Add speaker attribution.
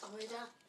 Speaker 1: 打回家。